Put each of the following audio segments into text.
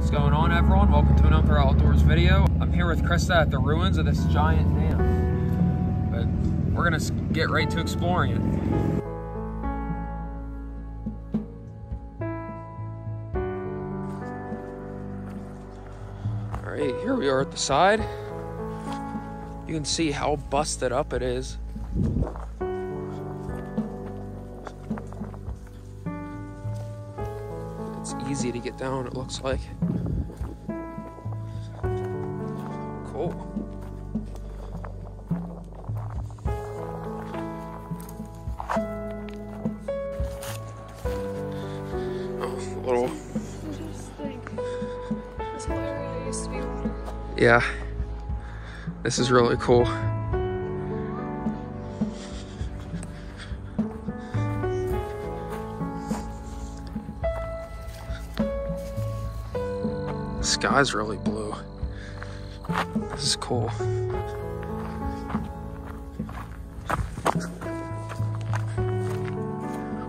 What's going on everyone? Welcome to another outdoors video. I'm here with Krista at the ruins of this giant dam. But we're gonna get right to exploring it. All right, here we are at the side. You can see how busted up it is. Easy to get down, it looks like. Cool. Oh, little. this whole area used to be water. Yeah. This is really cool. Sky's really blue. This is cool.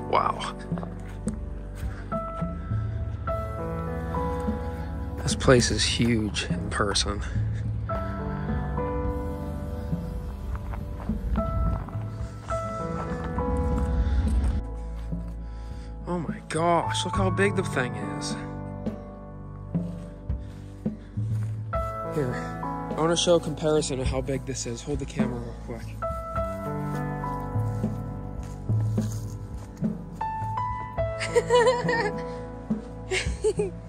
Wow. This place is huge in person. Oh my gosh, look how big the thing is. Here, I want to show a comparison of how big this is. Hold the camera real quick.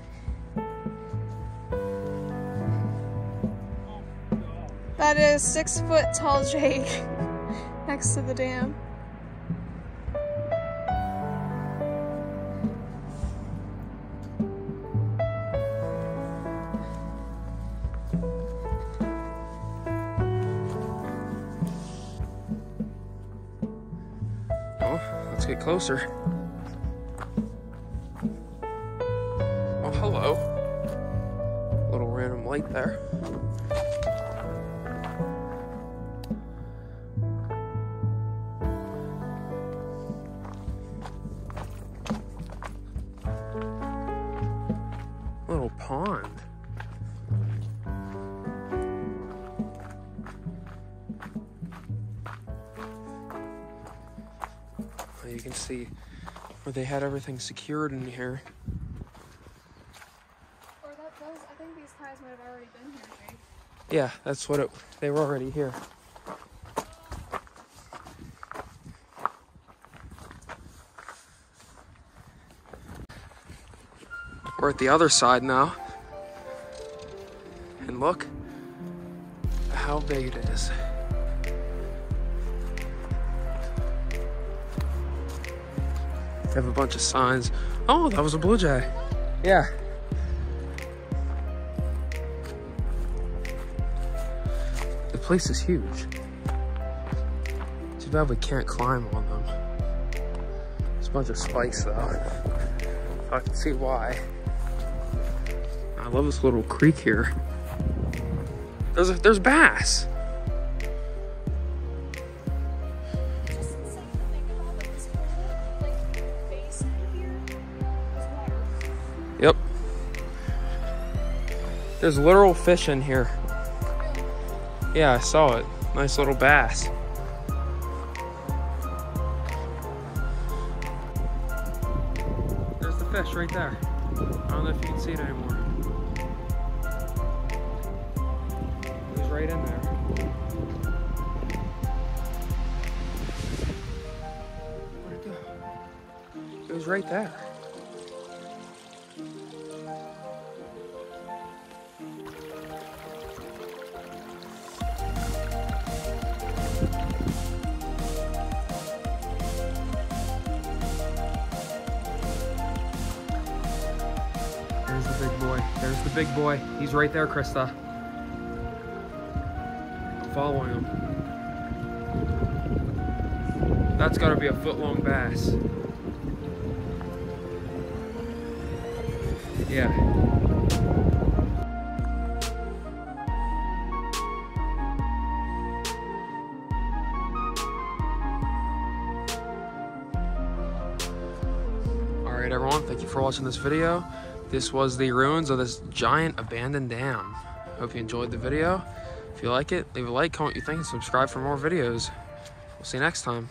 That is six foot tall Jake next to the dam. Let's get closer. Oh, hello. Little random light there. Little pond. You can see where they had everything secured in here. Or that does, I think these ties might have already been here, Jake. Yeah, that's what it. They were already here. We're at the other side now. And look how big it is. They have a bunch of signs. Oh, that was a blue jay. Yeah. The place is huge. Too bad we can't climb on them. There's a bunch of spikes though. I can see why. I love this little creek here. There's a, there's bass. There's literal fish in here. Yeah, I saw it. Nice little bass. There's the fish right there. I don't know if you can see it anymore. He's right in there. Where'd it go? It was right there. There's the big boy. There's the big boy. He's right there, Krista. Following him. That's gotta be a foot long bass. Yeah. All right, everyone. Thank you for watching this video. This was the ruins of this giant abandoned dam. Hope you enjoyed the video. If you like it, leave a like, comment what you think, and subscribe for more videos. We'll see you next time.